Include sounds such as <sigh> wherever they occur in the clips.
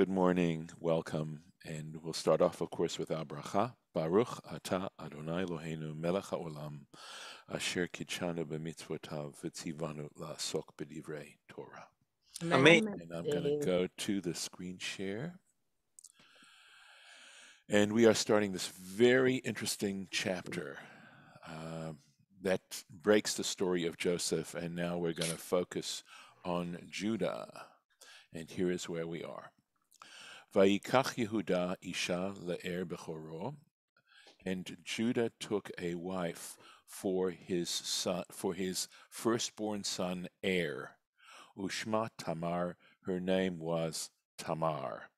Good morning, welcome, and we'll start off, of course, with our bracha. Baruch ata Adonai Eloheinu melech haolam asher kidshanu b'mitzvotav v'tzivanu la'asok b'divrei Torah. Amen. And I'm going to go to the screen share. And we are starting this very interesting chapter uh, that breaks the story of Joseph. And now we're going to focus on Judah. And here is where we are. Vayikach Yehuda isha le'er bechoro, and Judah took a wife for his son, for his firstborn son Er. Ushma Tamar, her name was Tamar.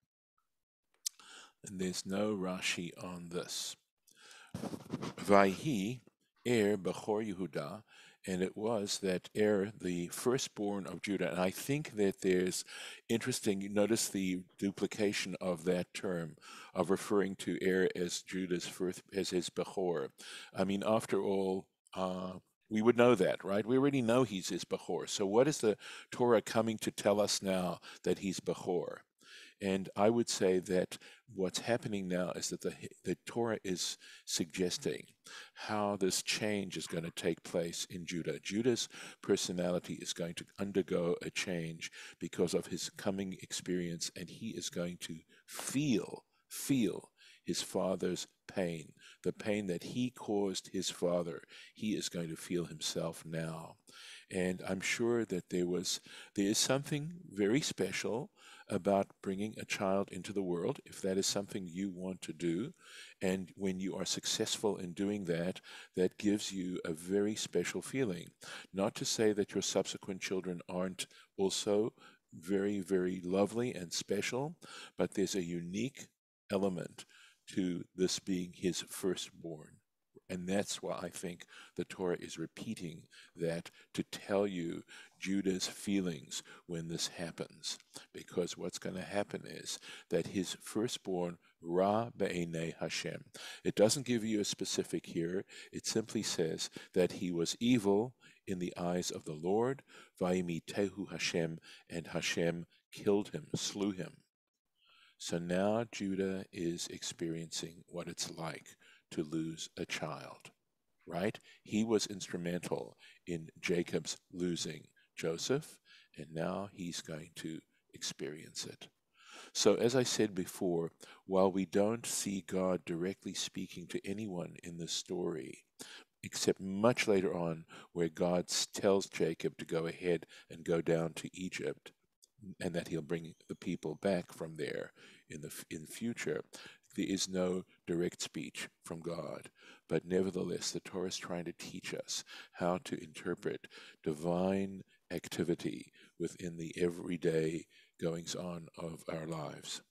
And there's no Rashi on this. Vayhi Er bechor Yehuda, and it was that Er, the firstborn of Judah, and I think that there's interesting, you notice the duplication of that term, of referring to Er as Judah's first, as his Bechor. I mean, after all, uh, we would know that, right? We already know he's his Bechor. So what is the Torah coming to tell us now that he's Bechor? And I would say that what's happening now is that the, the Torah is suggesting how this change is going to take place in Judah. Judah's personality is going to undergo a change because of his coming experience, and he is going to feel, feel his father's pain, the pain that he caused his father. He is going to feel himself now. And I'm sure that there was, there is something very special about bringing a child into the world, if that is something you want to do. And when you are successful in doing that, that gives you a very special feeling. Not to say that your subsequent children aren't also very, very lovely and special, but there's a unique element to this being his firstborn. And that's why I think the Torah is repeating that to tell you Judah's feelings when this happens. Because what's going to happen is that his firstborn, Ra Hashem. It doesn't give you a specific here. It simply says that he was evil in the eyes of the Lord, Tehu Hashem, and Hashem killed him, slew him. So now Judah is experiencing what it's like to lose a child, right? He was instrumental in Jacob's losing Joseph, and now he's going to experience it. So, as I said before, while we don't see God directly speaking to anyone in this story, except much later on, where God tells Jacob to go ahead and go down to Egypt, and that he'll bring the people back from there in the in future there is no direct speech from God. But nevertheless, the Torah is trying to teach us how to interpret divine activity within the everyday goings on of our lives.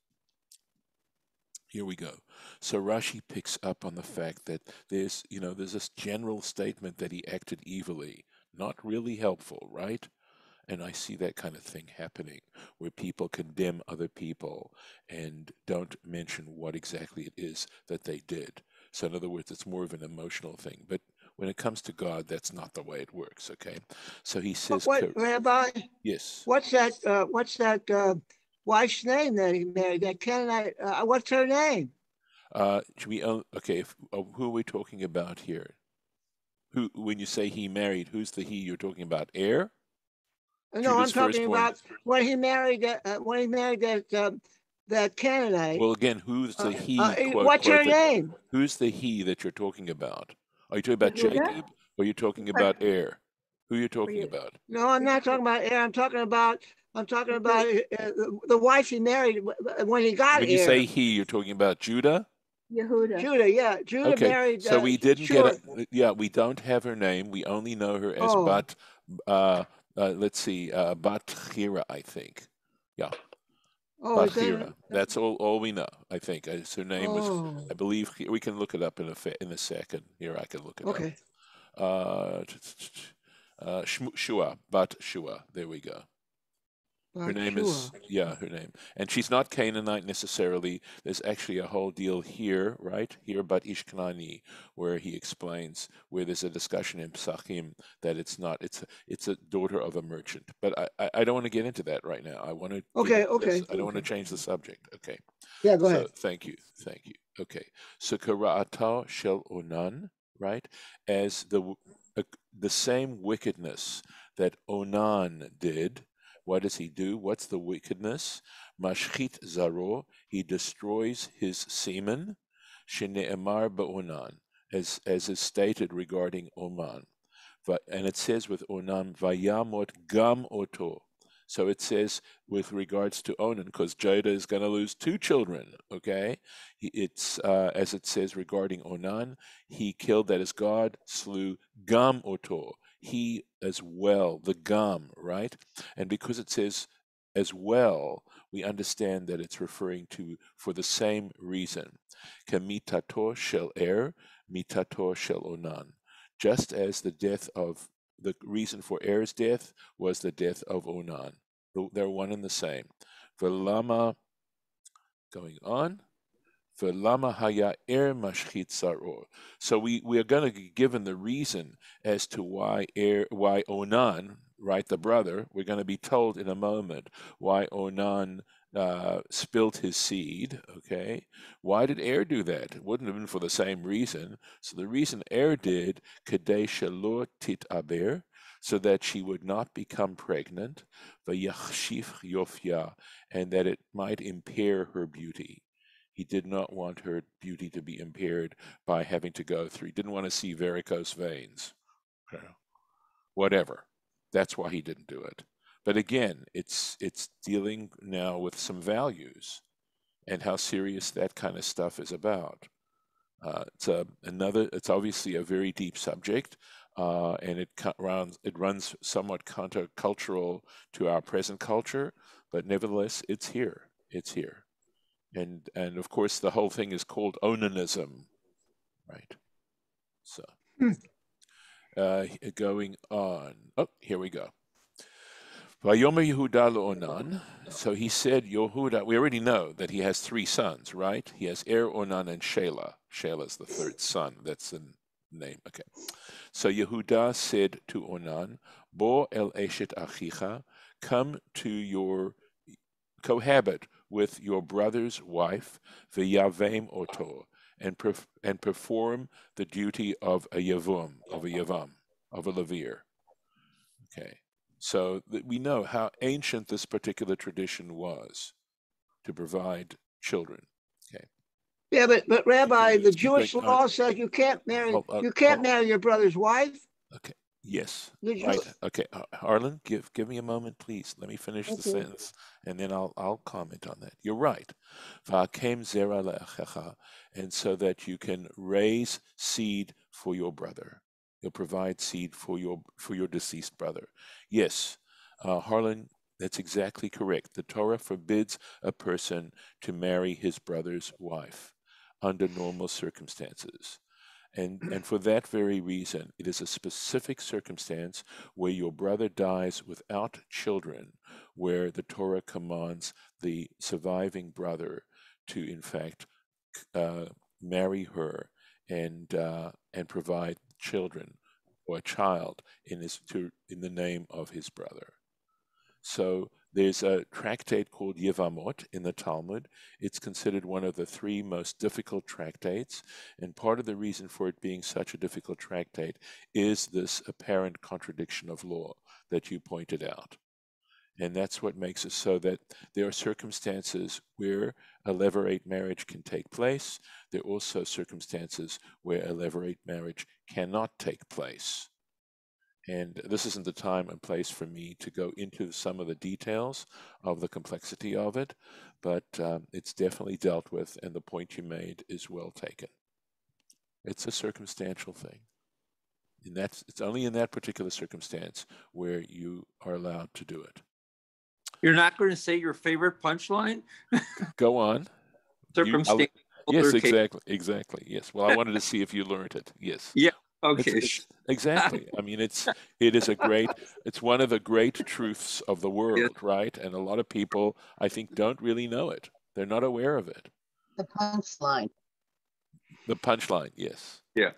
Here we go. So Rashi picks up on the fact that there's, you know, there's this general statement that he acted evilly. Not really helpful, right? And I see that kind of thing happening where people condemn other people and don't mention what exactly it is that they did. So, in other words, it's more of an emotional thing. But when it comes to God, that's not the way it works. Okay, so he says, "What, Rabbi? Yes. What's that? Uh, what's that uh, wife's name that he married? That Canaanite. Uh, what's her name? Uh, should we? Uh, okay, if, uh, who are we talking about here? Who, when you say he married, who's the he you're talking about? Er? No, I'm talking about when he married uh, when he married that uh, that Canaanite. Well, again, who's the uh, he? Uh, quote, what's quote, her name? Who's the he that you're talking about? Are you talking about Jacob? Or are you talking about Er? Who are you talking about? No, I'm not talking about Er. I'm talking about I'm talking about uh, the wife he married when he got when here. When you say he, you're talking about Judah. Yehuda. Judah, yeah, Judah okay. married. So we didn't get. A, yeah, we don't have her name. We only know her as oh. Bat. Uh, uh, let's see, uh, Bathira, I think. Yeah. Oh, Bathira. That's all, all we know, I think. Uh, her name oh. was, I believe, we can look it up in a, in a second. Here, I can look it okay. up. Uh, uh, Shua, Bat Shua. There we go. Her name is yeah, her name, and she's not Canaanite necessarily. There's actually a whole deal here, right here, but Ishkanani, where he explains where there's a discussion in Psachim that it's not. It's a, it's a daughter of a merchant, but I, I, I don't want to get into that right now. I want to okay okay. This, I don't want to change the subject. Okay. Yeah, go so, ahead. Thank you, thank you. Okay, so Kara'ata shel onan, right, as the uh, the same wickedness that Onan did what does he do? What's the wickedness? Mashchit zaro, he destroys his semen. Shene'emar ba'onan, as, as is stated regarding Onan. And it says with Onan, vayamot gam oto. So it says with regards to Onan, because Judah is going to lose two children. Okay, it's uh, as it says regarding Onan, he killed that is God slew Gam Oto he as well, the gum, right? And because it says as well, we understand that it's referring to for the same reason. Kamitato shel er, mitato shel onan. Just as the death of the reason for Er's death was the death of Onan. They're one and the same. Velama, going on, So we, we are going to be given the reason as to why er, why Onan, right, the brother, we're going to be told in a moment why Onan uh, spilt his seed. Okay, why did Er do that? It wouldn't have been for the same reason. So the reason Er did kadei shalor tit aber, so that she would not become pregnant, vayachshif yofya, and that it might impair her beauty. He did not want her beauty to be impaired by having to go through. He didn't want to see varicose veins. Whatever. That's why he didn't do it. But again, it's it's dealing now with some values and how serious that kind of stuff is about. Uh, it's a, another. It's obviously a very deep subject, uh, and it runs it runs somewhat countercultural to our present culture. But nevertheless, it's here. It's here and and of course the whole thing is called onanism, right? So, hmm. uh, going on. Oh, here we go. Yehuda Onan. So he said, Yehuda. We already know that he has three sons, right? He has Er, Onan, and Shelah. Shelah is the third son. That's the name. Okay. So Yehuda said to Onan, Bo el eshet achicha, come to your cohabit with your brother's wife, v'yavem oto, and, perf- and perform the duty of a yavum, of a yavam, of a levir. Okay, so th- we know how ancient this particular tradition was to provide children. Okay. Yeah, but but Rabbi, the Jewish law says you can't marry oh, uh, you can't oh, marry your brother's wife. Okay. Yes. Right. Okay. Harlan, give give me a moment, please. Let me finish okay. the sentence, and then I'll I'll comment on that. You're right. And so that you can raise seed for your brother. You'll provide seed for your for your deceased brother. Yes, uh, Harlan, that's exactly correct. The Torah forbids a person to marry his brother's wife under normal circumstances. And, <clears throat> and for that very reason, it is a specific circumstance where your brother dies without children, where the Torah commands the surviving brother to, in fact, uh, marry her and uh, and provide children or a child in his to, in the name of his brother. So there's a tractate called Yevamot in the Talmud. It's considered one of the three most difficult tractates, and part of the reason for it being such a difficult tractate is this apparent contradiction of law that you pointed out. And that's what makes it so that there are circumstances where a levirate marriage can take place. There are also circumstances where a levirate marriage cannot take place. And this isn't the time and place for me to go into some of the details of the complexity of it, but um, it's definitely dealt with, and the point you made is well taken. It's a circumstantial thing. And that's, it's only in that particular circumstance where you are allowed to do it. You're not going to say your favorite punchline? <laughs> go on. Circumstantial. yes, exactly. Exactly. Yes. Well, I wanted to see if you learned it. Yes. Yeah. Okay. It's, it's, exactly. <laughs> I mean, it's it is a great. It's one of the great truths of the world, yeah. right? And a lot of people, I think, don't really know it. They're not aware of it. The punchline. The punchline, yes. Yeah.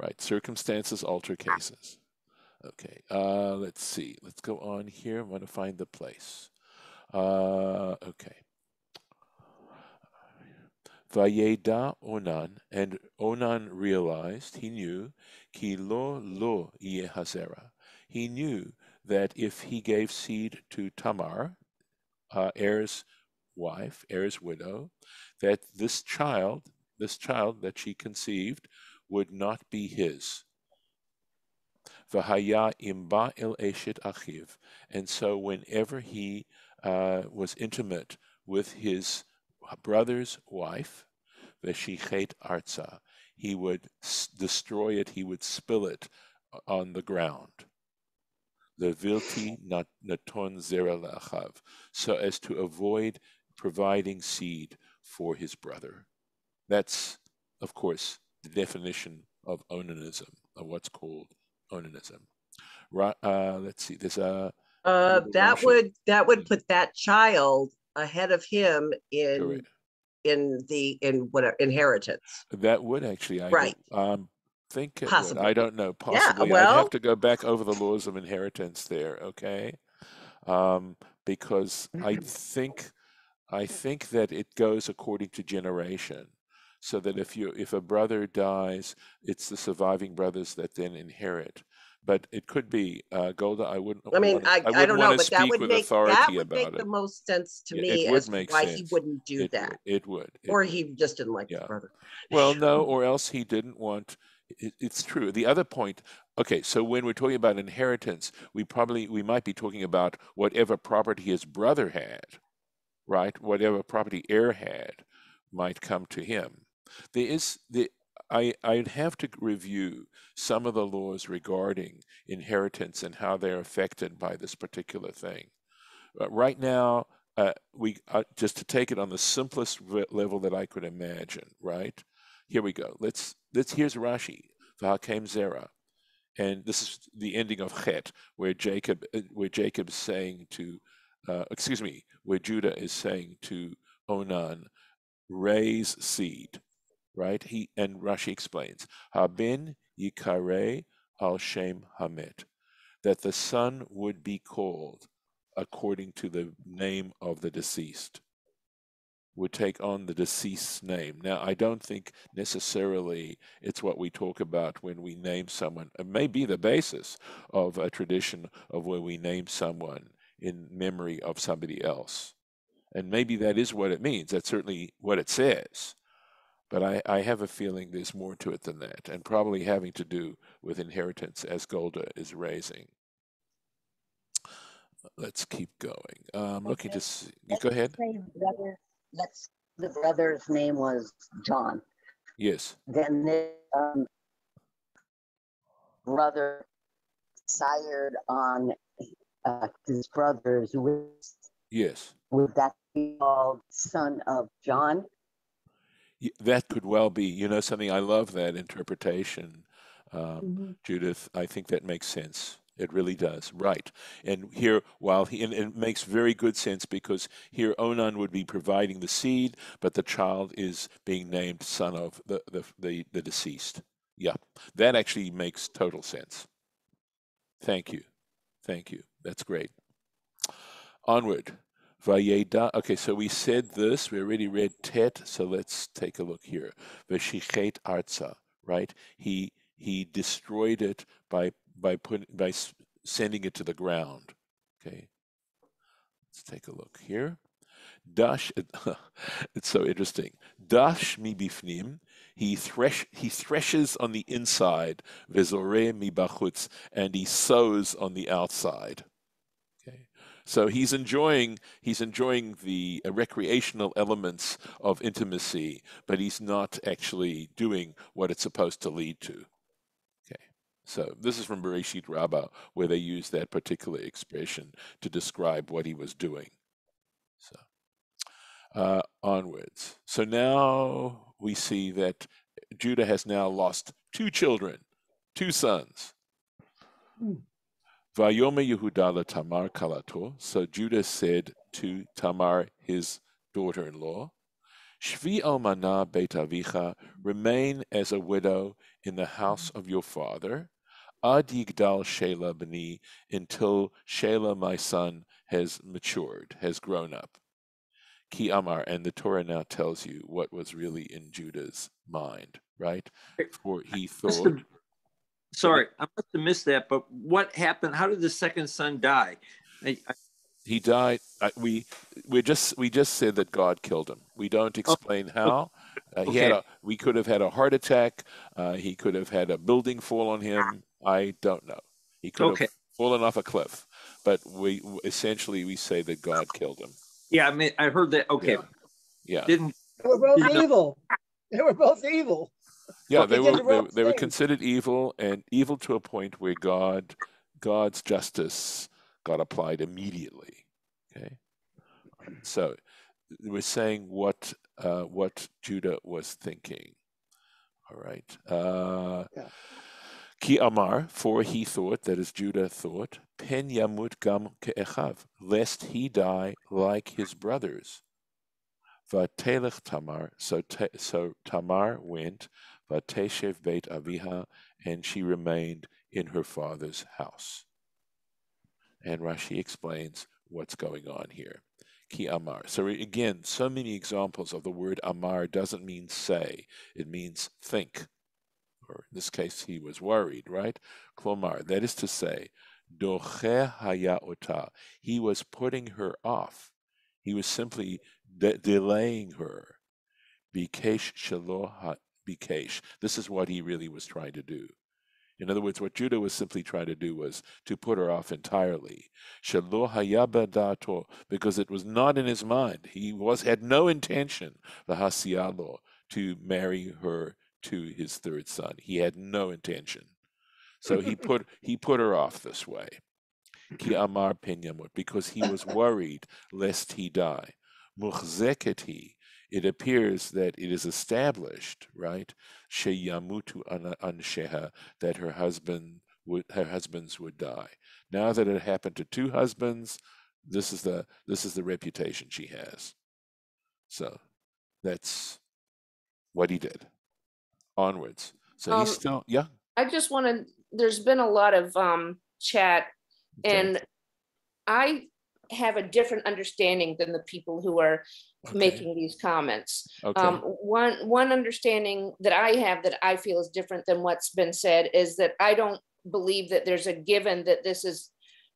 Right. Circumstances alter cases. Okay. Uh, let's see. Let's go on here. I'm going to find the place. Uh, okay. Vayeda Onan, and Onan realized, he knew, ki lo lo yehazera. He knew that if he gave seed to Tamar, uh, Er's wife, Er's widow, that this child, this child that she conceived, would not be his. Vahaya imba el eshet achiv. And so whenever he uh, was intimate with his brother's wife, Veshichet Arza. He would destroy it, he would spill it on the ground. The vilti naton zera so as to avoid providing seed for his brother. That's, of course, the definition of onanism, of what's called onanism. Uh, let's see, there's a. Uh, that would that would put that child ahead of him in Correct. in the in whatever inheritance. That would actually, I right. Um, think it Possibly. would. I don't know. Possibly. Yeah, well, I'd have to go back over the laws of inheritance there. Okay, um, because I <clears throat> think I think that it goes according to generation. So that if you if a brother dies, it's the surviving brothers that then inherit but it could be uh, Golda. I wouldn't. I mean, wanna, I, I, I don't know, but that would make that would make the most sense to me as to why sense. he wouldn't do it that. Would, it would, it or would. he just didn't like yeah. his brother. Well, <laughs> no, or else he didn't want. It, it's true. The other point. Okay, so when we're talking about inheritance, we probably we might be talking about whatever property his brother had, right? Whatever property Er had might come to him. There is the I, I'd have to review some of the laws regarding inheritance and how they're affected by this particular thing. But right now, uh, we uh, just to take it on the simplest level that I could imagine. Right here we go. Let's let's here's Rashi. V'hakem zera, and this is the ending of Chet, where Jacob uh, where Jacob's saying to, uh, excuse me, where Judah is saying to Onan, raise seed right? He and Rashi explains, Habin Yikare al Shem Hamet, that the son would be called according to the name of the deceased, would take on the deceased's name. Now, I don't think necessarily it's what we talk about when we name someone. It may be the basis of a tradition of where we name someone in memory of somebody else. And maybe that is what it means. That's certainly what it says. But I, I have a feeling there's more to it than that, and probably having to do with inheritance as Golda is raising. Let's keep going. Um, okay. Looking to see. You go ahead. Brother, let's the brother's name was John. Yes. Then the um, brother sired on uh, his brothers. Yes. Would that be called son of John? That could well be, you know, something. I love that interpretation, um, mm-hmm. Judith. I think that makes sense. It really does. Right. And here, while he, and it makes very good sense because here Onan would be providing the seed, but the child is being named son of the, the, the, the deceased. Yeah. That actually makes total sense. Thank you. Thank you. That's great. Onward. Vayeda. Okay, so we said this. We already read Tet. So let's take a look here. Veshichet Arza. Right? He he destroyed it by by putting by sending it to the ground. Okay. Let's take a look here. Dash. <laughs> it's so interesting. Dash mi bifnim. He thresh he threshes on the inside. Vezore mi bachutz, and he sows on the outside. So he's enjoying he's enjoying the uh, recreational elements of intimacy, but he's not actually doing what it's supposed to lead to. Okay, so this is from Bereshit Rabbah, where they use that particular expression to describe what he was doing. So uh, onwards. So now we see that Judah has now lost two children two sons. Hmm. Vayome Yehuda Tamar kalato. So Judah said to Tamar, his daughter-in-law, Shvi almana beit avicha, remain as a widow in the house of your father, ad yigdal Shela b'ni, until Shela my son has matured, has grown up. Ki Amar, and the Torah now tells you what was really in Judah's mind, right? For he thought. Sorry, I must have missed that. But what happened? How did the second son die? I, I, he died. we we just we just said that God killed him. We don't oh, explain how. Uh, he okay. had a. We could have had a heart attack. Uh, he could have had a building fall on him. I don't know. He could okay. have fallen off a cliff. But we essentially we say that God killed him. Yeah, I mean, I heard that. Okay. Yeah. yeah. Didn't. They were both evil. They were both evil. Yeah, they were they, they were considered evil and evil to a point where God God's justice got applied immediately. Okay, so we're saying what uh, what Judah was thinking. All right. Uh, yeah. Ki Amar, for he thought, that is Judah thought, Pen Yamut Gam Ke'echav, lest he die like his brothers. Vatelech Tamar, so, so Tamar went, Vateshev Beit Aviha, and she remained in her father's house. And Rashi explains what's going on here. Ki Amar. So again, so many examples of the word Amar doesn't mean say, it means think or in this case, he was worried, right? Klomar, that is to say, doche haya'ota, he was putting her off. He was simply de- delaying her. Bikesh shelo bikesh. This is what he really was trying to do. In other words, what Judah was simply trying to do was to put her off entirely. Because it was not in his mind. He was had no intention, the hasialo, to marry her to his third son. He had no intention. So he <laughs> put he put her off this way. Ki amar penyamut, because he was worried lest he die. Muchzeketi, it appears that it is established, right? Sheyamutu ansheha, that her husband would her husbands would die. Now that it happened to two husbands, this is the this is the reputation she has. So that's what he did onwards. So um, he's still, yeah. I just want to, there's been a lot of um, chat, okay. and I have a different understanding than the people who are okay. making these comments. Okay. Um, one one understanding that I have that I feel is different than what's been said is that I don't believe that there's a given that this is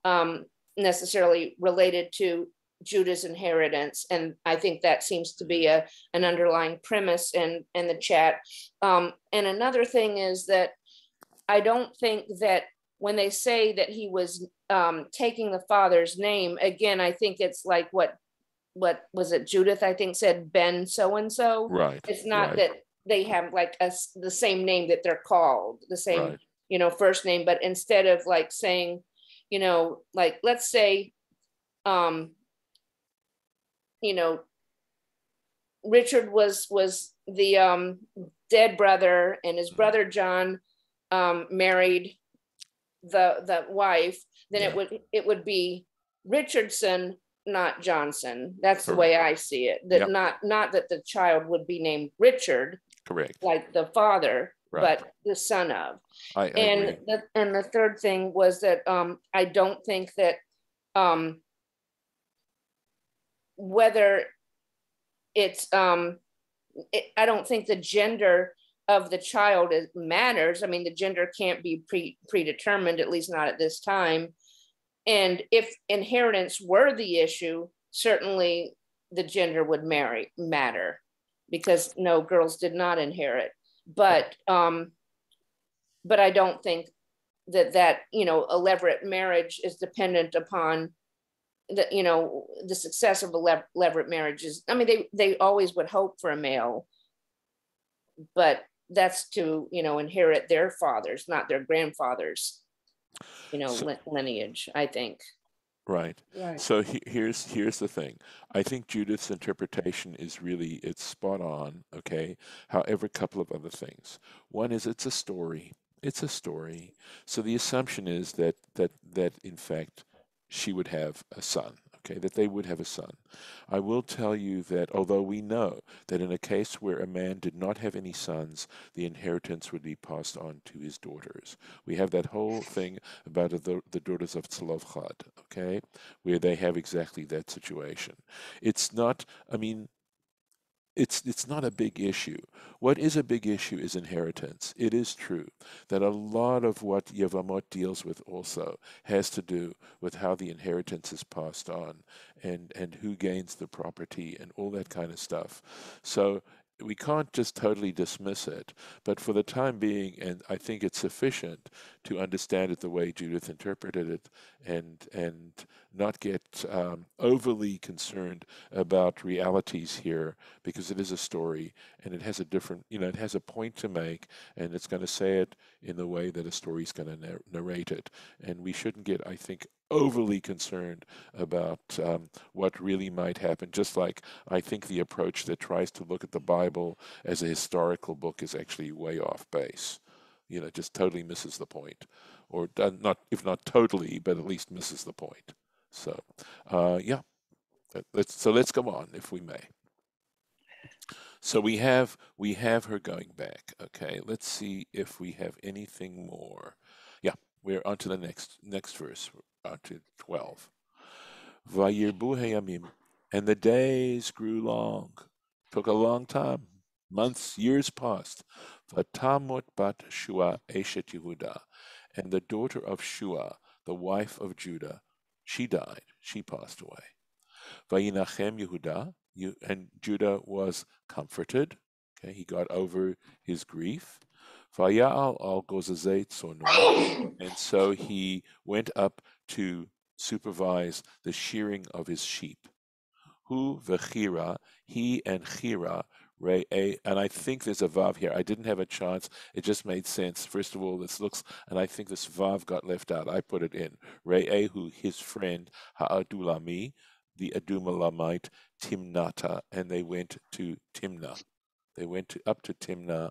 um, necessarily related to Judah's inheritance. And I think that seems to be a, an underlying premise in, in the chat. Um, and another thing is that I don't think that when they say that he was um, taking the father's name, again, I think it's like what what was it Judith I think said Ben so and so. Right. It's not right. that they have like a, the same name that they're called, the same right. you know first name, but instead of like saying, you know, like let's say um you know, Richard was was the um, dead brother, and his brother John um, married the the wife. Then yeah. it would it would be Richardson, not Johnson. That's Correct. the way I see it. That yep. not not that the child would be named Richard. Correct. Like the father, right. but the son of. I, I and agree. the and the third thing was that um, I don't think that um, whether it's um it, i don't think the gender of the child is, matters i mean the gender can't be pre predetermined at least not at this time and if inheritance were the issue certainly the gender would marry matter because no girls did not inherit. But um but i don't think that that you know a levirate marriage is dependent upon the you know the success of a lev- levirate marriages. I mean they they always would hope for a male but that's to you know inherit their fathers not their grandfathers you know so, lineage i think right, right. so he, here's here's the thing i think judith's interpretation is really it's spot on okay however a couple of other things one is it's a story It's a story. So the assumption is that that that in fact she would have a son. Okay, that they would have a son. I will tell you that although we know that in a case where a man did not have any sons, the inheritance would be passed on to his daughters. We have that whole thing about the, the daughters of Tzlofchad, okay, where they have exactly that situation. It's not, I mean, it's it's not a big issue. What is a big issue is inheritance. It is true that a lot of what Yevamot deals with also has to do with how the inheritance is passed on and and who gains the property and all that kind of stuff. So we can't just totally dismiss it, but for the time being, and I think it's sufficient to understand it the way Judith interpreted it, and and not get um, overly concerned about realities here, because it is a story and it has a different, you know, it has a point to make, and it's going to say it in the way that a story is going to narrate it, and we shouldn't get, I think, overly concerned about um, what really might happen. Just like I think the approach that tries to look at the Bible as a historical book is actually way off base. You know, just totally misses the point, or not if not totally, but at least misses the point. So, uh, yeah, let's so let's go on if we may. So we have we have her going back. Okay, let's see if we have anything more. We're on to the next next verse uh, to 12. Vayirbu hayamim, and the days grew long, took a long time, months, years passed. Vatamot bat Shua Eshet Yehuda, and the daughter of Shua, the wife of Judah, she died, she passed away. Vayinachem Yehuda, and Judah was comforted. Okay, he got over his grief. Al and so he went up to supervise the shearing of his sheep. Hu v'chira, he and chira, and I think there's a vav here. I didn't have a chance. It just made sense. First of all, this looks, and I think this vav got left out. I put it in. Ray Ehu, his friend Ha'adulami, the Adumalamite Timnata, and they went to Timnah. They went to, up to Timnah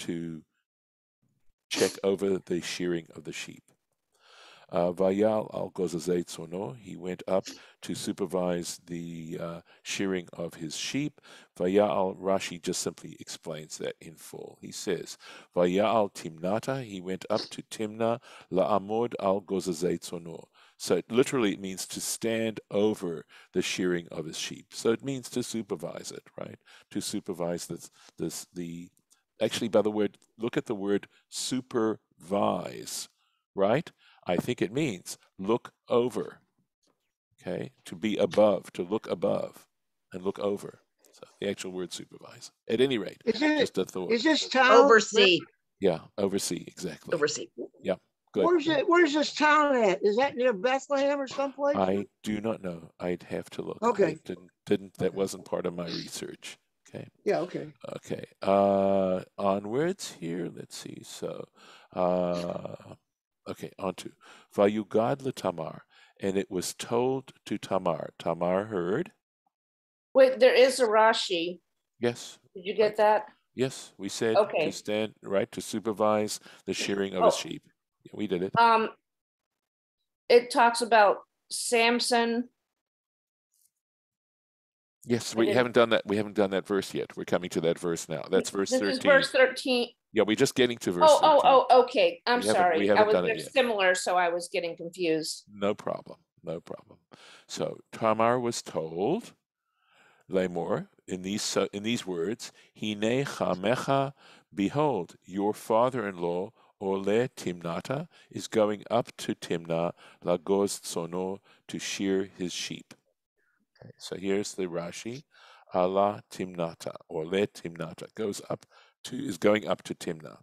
to check over the shearing of the sheep. Uh, al Gozazet he went up to supervise the uh, shearing of his sheep. Vayal, Rashi just simply explains that in full. He says, Vayal Timnata, he went up to Timnah, La'amod al Gozazet. So it literally it means to stand over the shearing of his sheep. So it means to supervise it, right? To supervise this, this the actually by the word look at the word supervise, right? I think it means look over. Okay, to be above, to look above, and look over. So the actual word supervise. At any rate, is it, just a thought. Is this town oversee? Yeah, oversee exactly. Oversee. Yeah. Good. Where's it? Where's this town at? Is that near Bethlehem or someplace? I do not know. I'd have to look. Okay. I didn't didn't that wasn't part of my research. Okay. Yeah. Okay. Okay. Uh, onwards here. Let's see. So, uh, Okay, on to Vayugad Tamar, and it was told to Tamar. Tamar heard. Wait, there is a Rashi. Yes. Did you get that? Yes, we said okay. to stand right to supervise the shearing of oh. his sheep. Yeah, we did it. Um, it talks about Samson. Yes, we haven't done that. We haven't done that verse yet. We're coming to that verse now. That's verse this thirteen. Is verse thirteen. Yeah, we're just getting to verse. Oh, 13. oh, oh, okay. I'm we sorry. We I haven't was yet. similar, so I was getting confused. No problem. No problem. So Tamar was told, Lamor, in these uh, in these words, Hine chamecha, behold, your father-in-law Ole Timnata is going up to Timnah, Lagos Tsono, to shear his sheep. Okay, so here's the Rashi. Allah Timnata, or Le Timnata, goes up to is going up to Timnah.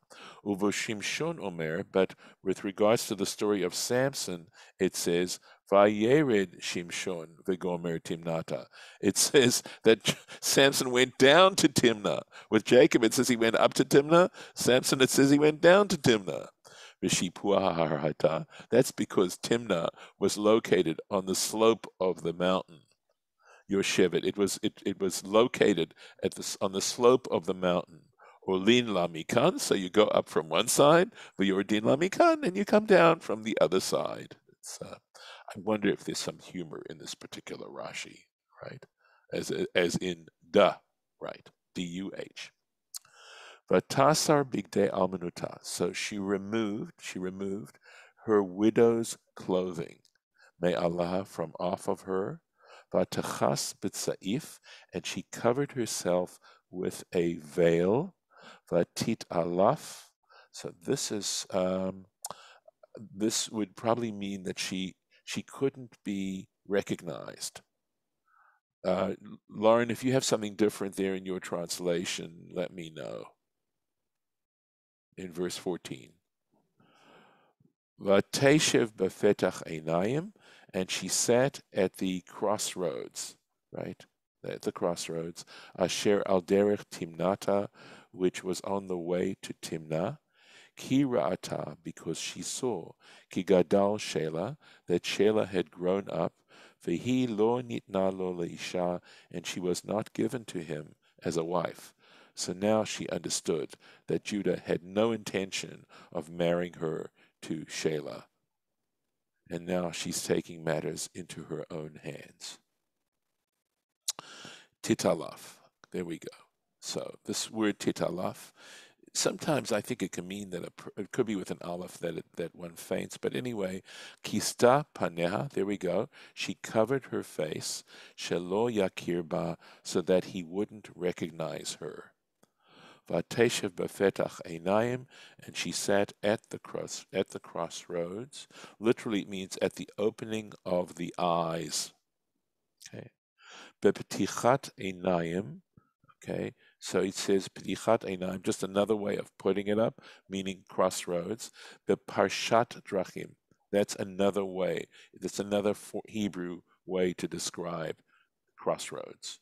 Uvo Shimshon Omer, but with regards to the story of Samson, it says Vayered Shimshon Vigomer Timnata. It <laughs> says that Samson went down to Timnah. With Jacob, it says he went up to Timnah. Samson, it says he went down to Timnah. That's because Timnah was located on the slope of the mountain. Yoshevit. It was it, it was located at the on the slope of the mountain Olin Lamikan, so you go up from one side, V'yordin Lamikan, and you come down from the other side. Uh, I wonder if there's some humor in this particular Rashi, right? As, as in da, right? D-U-H. But tasar bigde almanuta. So she removed, she removed her widow's clothing. May Allah from off of her. Vatachas b'tsaif, and she covered herself with a veil. Vatit alaf. So this is um, this would probably mean that she she couldn't be recognized. Uh, Lauren, if you have something different there in your translation, let me know. In verse 14. Vateshev befetach and she sat at the crossroads, right? At the crossroads, uh, Asher al derech Timnata, which was on the way to Timnah, Ki ra'ata, because she saw, Ki gadal Shela, that Shela had grown up, Vehi lo nitna lo leisha, and she was not given to him as a wife. So now she understood that Judah had no intention of marrying her to Shela. And now she's taking matters into her own hands. Titalaf. There we go. So this word titalaf sometimes I think it can mean that a, it could be with an aleph that it, that one faints. But anyway, kista paneha, there we go. She covered her face, shelo yakirba, so that he wouldn't recognize her. Vateshev befetach einayim, and she sat at the cross at the crossroads. Literally, it means at the opening of the eyes. Okay, bepetichat einayim. Okay, so it says P'tichat Einayim, just another way of putting it up, meaning crossroads. The Parshat Drachim, that's another way. That's another Hebrew way to describe crossroads.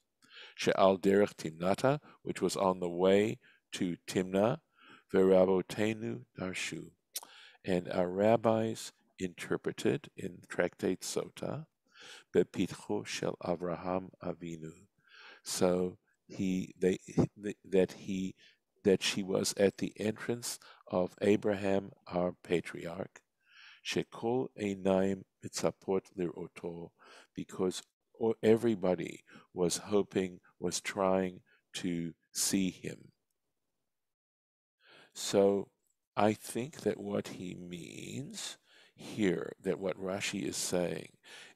She'al derech Timnata, which was on the way to Timnah, Verabotenu Darshu. And our rabbis interpreted in Tractate Sota, Bepitcho Shel Avraham Avinu. So he they that he that she was at the entrance of Abraham our patriarch. Shekol Einaim mitzapot liroto, because everybody was hoping, was trying to see him. So I think that what he means here, that what Rashi is saying,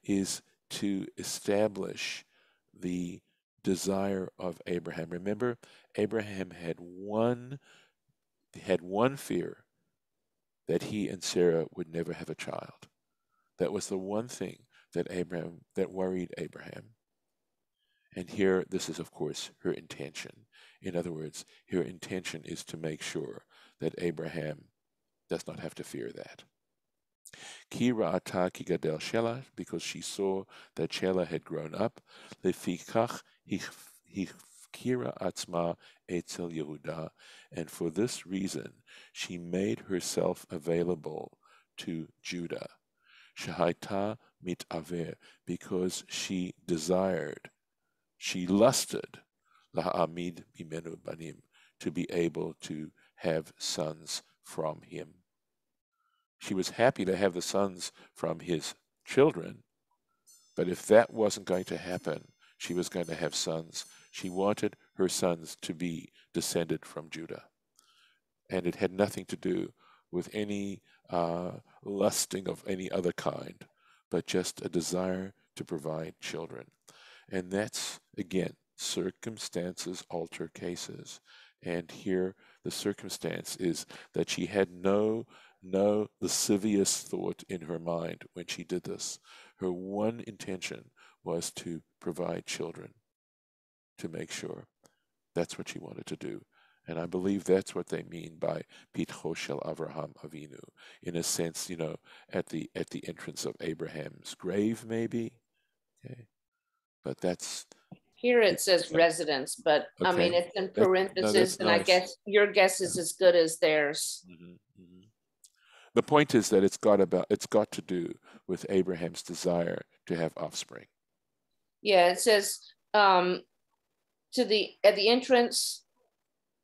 is to establish the desire of Abraham. Remember, Abraham had one had one fear that he and Sarah would never have a child. That was the one thing that Abraham that worried Abraham. And here this is of course her intention. In other words, her intention is to make sure that Abraham does not have to fear that. Kira ataki gadel Shela, because she saw that Shela had grown up. Lefikach Hifkira Atzma Etzel Yehuda, and for this reason she made herself available to Judah. Shahaita mit aver, because she desired, she lusted, la'amid bimenu banim, to be able to have sons from him. She was happy to have the sons from his children, but if that wasn't going to happen, she was going to have sons. She wanted her sons to be descended from Judah. And it had nothing to do with any uh, lusting of any other kind, but just a desire to provide children. And that's, again, circumstances alter cases. And here the circumstance is that she had no no lascivious thought in her mind when she did this. Her one intention was to provide children, to make sure. That's what she wanted to do. And I believe that's what they mean by Pitcho Shel Avraham Avinu. In a sense, you know, at the at the entrance of Abraham's grave, maybe. Okay. But that's here it says residence, but okay. I mean it's in parentheses, and nice. I guess your guess is as good as theirs. Mm-hmm. The point is that it's got about it's got to do with Abraham's desire to have offspring. Yeah, it says um, to the at the entrance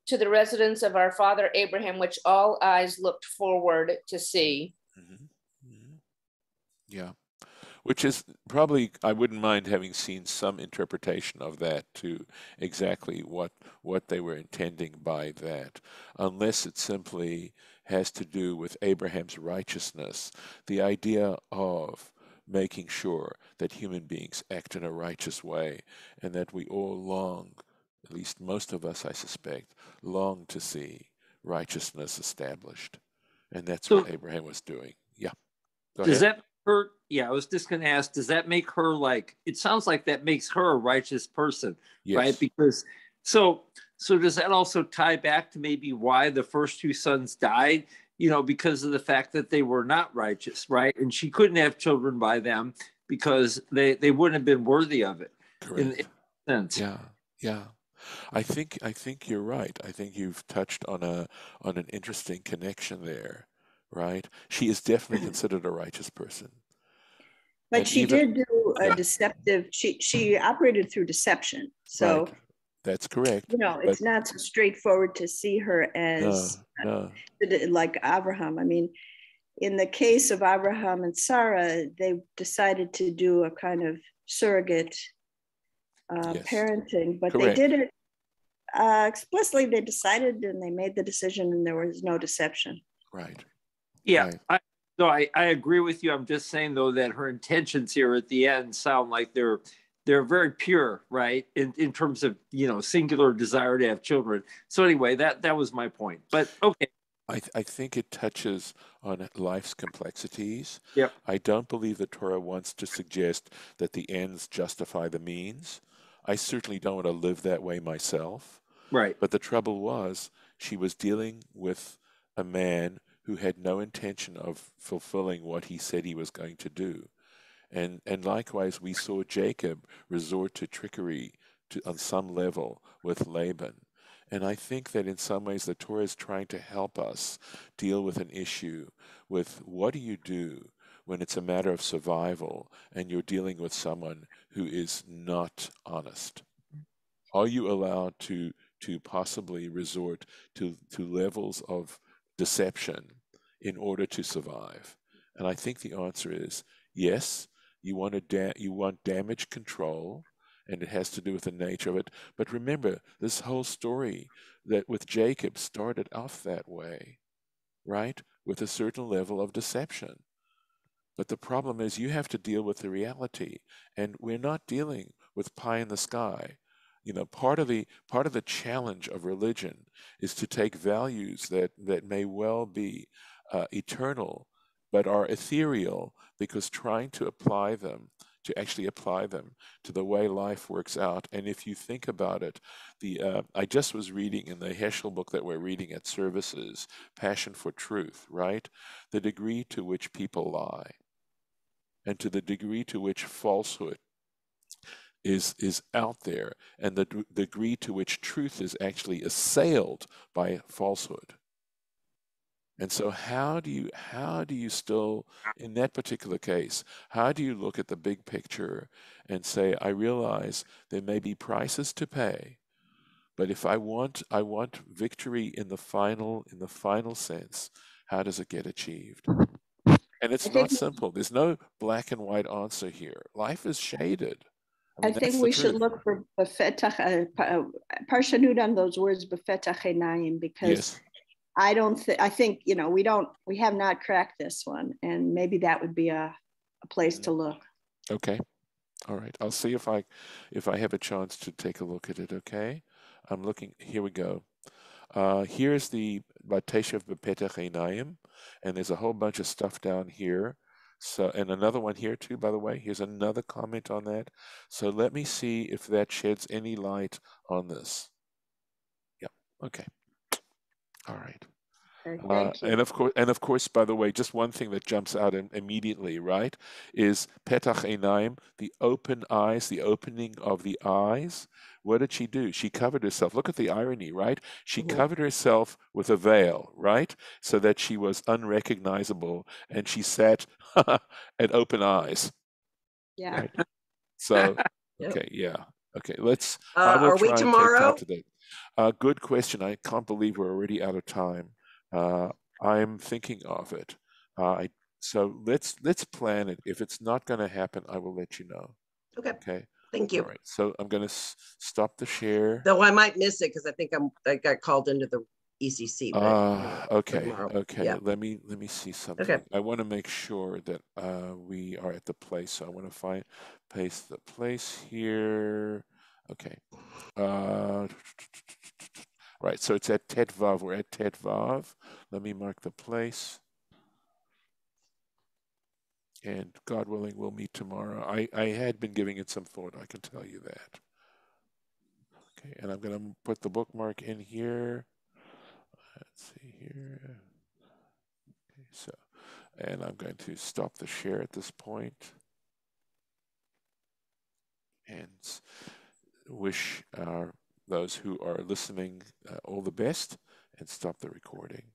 to the residence of our father Abraham, which all eyes looked forward to see. Mm-hmm. Mm-hmm. Yeah. Which is probably, I wouldn't mind having seen some interpretation of that to exactly what, what they were intending by that, unless it simply has to do with Abraham's righteousness, the idea of making sure that human beings act in a righteous way and that we all long, at least most of us, I suspect, long to see righteousness established. And that's so, what Abraham was doing. Yeah. Go does ahead. that her? Yeah, I was just going to ask, does that make her like, it sounds like that makes her a righteous person, yes. right? Because so, so does that also tie back to maybe why the first two sons died? you know, because of the fact that they were not righteous, right? And she couldn't have children by them because they they wouldn't have been worthy of it. Correct. In, in sense. Yeah, yeah. I think I think you're right. I think you've touched on a on an interesting connection there, right? She is definitely considered a righteous person. But and she even, did do a deceptive. She she operated through deception. So right. That's correct. You know, it's but, not so straightforward to see her as no, no. like Abraham. I mean, in the case of Abraham and Sarah, they decided to do a kind of surrogate uh, yes. parenting, but correct. they did it uh, explicitly. They decided and they made the decision, and there was no deception. Right. Yeah. Right. I, so I, I agree with you. I'm just saying though that her intentions here at the end sound like they're they're very pure, right? In in terms of you know singular desire to have children. So anyway, that that was my point. But okay. I, th- I think it touches on life's complexities. Yep. I don't believe the Torah wants to suggest that the ends justify the means. I certainly don't want to live that way myself. Right. But the trouble was, she was dealing with a man who had no intention of fulfilling what he said he was going to do. And, and likewise, we saw Jacob resort to trickery to, on some level with Laban. And I think that in some ways the Torah is trying to help us deal with an issue with what do you do when it's a matter of survival and you're dealing with someone who is not honest? Are you allowed to, to possibly resort to, to levels of deception in order to survive? And I think the answer is yes, you want, da- you want damage control, and it has to do with the nature of it. But remember, this whole story that with Jacob started off that way, right? With a certain level of deception. But the problem is you have to deal with the reality, and we're not dealing with pie in the sky. You know, part of the part of the challenge of religion is to take values that that may well be uh, eternal but are ethereal because trying to apply them to actually apply them to the way life works out. And if you think about it, the uh, I just was reading in the Heschel book that we're reading at services, Passion for Truth, right? The degree to which people lie, and to the degree to which falsehood is is out there, and the d- degree to which truth is actually assailed by falsehood. And so how do you how do you still in that particular case, how do you look at the big picture and say, I realize there may be prices to pay, but if I want I want victory in the final in the final sense, how does it get achieved? And it's not simple. There's no black and white answer here. Life is shaded. I, mean, I think we should look for befetach, uh, parshanut on those words befetach because yes. I don't think, I think, you know, we don't, we have not cracked this one. And maybe that would be a, a place to look. Okay. All right. I'll see if I, if I have a chance to take a look at it. Okay. I'm looking, here we go. Uh, here's the Bateshav Bepetach Einayim, and there's a whole bunch of stuff down here. So, and another one here too, by the way. Here's another comment on that. So let me see if that sheds any light on this. Yeah. Okay. All right. Uh, and of course, and of course, by the way, just one thing that jumps out in, immediately, right, is petach einaim, the open eyes, the opening of the eyes. What did she do? She covered herself. Look at the irony, right? She mm-hmm. covered herself with a veil, right, so that she was unrecognizable, and she sat <laughs> at open eyes. Yeah. Right? <laughs> So, <laughs> okay, yeah. Okay, let's. Uh, are we tomorrow? To uh, good question. I can't believe we're already out of time. Uh, I'm thinking of it. Uh, I, so let's let's plan it. If it's not going to happen, I will let you know. Okay. Okay. Thank you. All right. So I'm going to stop the share. Though I might miss it because I think I'm I got called into the ECC. Uh, okay. Okay. Yeah. Let me let me see something. Okay. I want to make sure that uh, we are at the place. So I want to find paste the place here. Okay. Uh, right. So it's at Tetvav. We're at Tetvav. Let me mark the place. And God willing, we'll meet tomorrow. I, I had been giving it some thought. I can tell you that. Okay. And I'm going to put the bookmark in here. Let's see here. Okay, so, and I'm going to stop the share at this point and wish those who are listening uh, all the best and stop the recording.